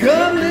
Come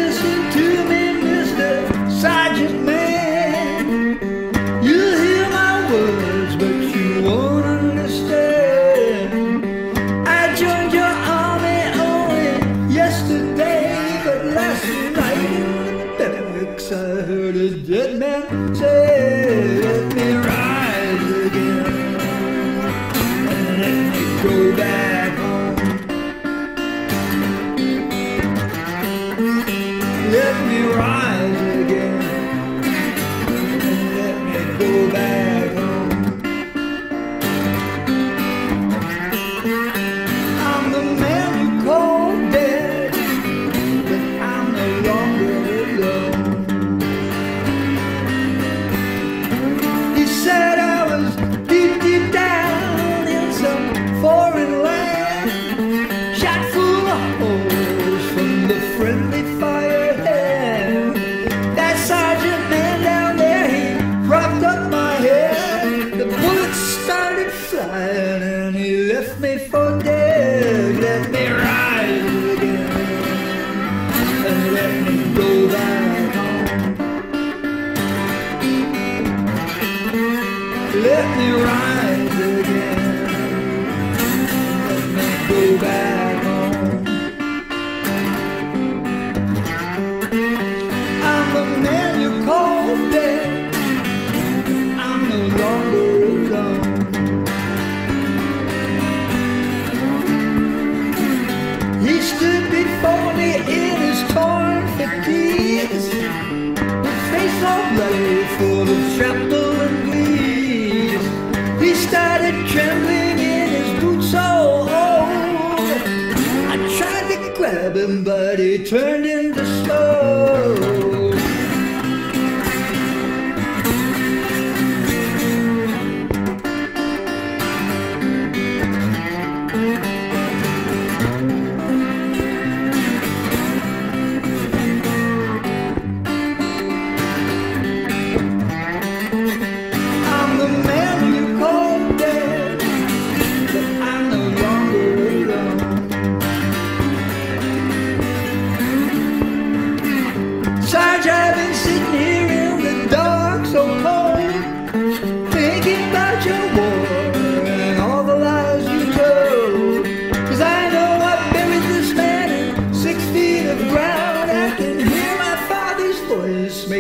we fired him. That sergeant man down there, he propped up my head. The bullets started flying and he left me for dead. Let me rise again and let me go back home. Let me rise again. Let go back. trembling in his. I tried to grab him, but he turned it.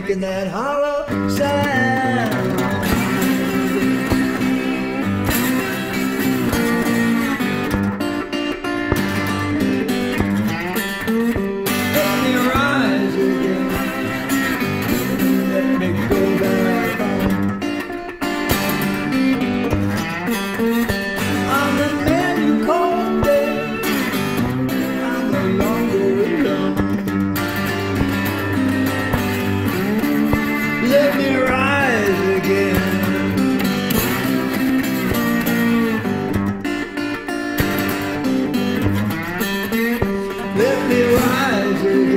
making that hollow sound. Let me rise.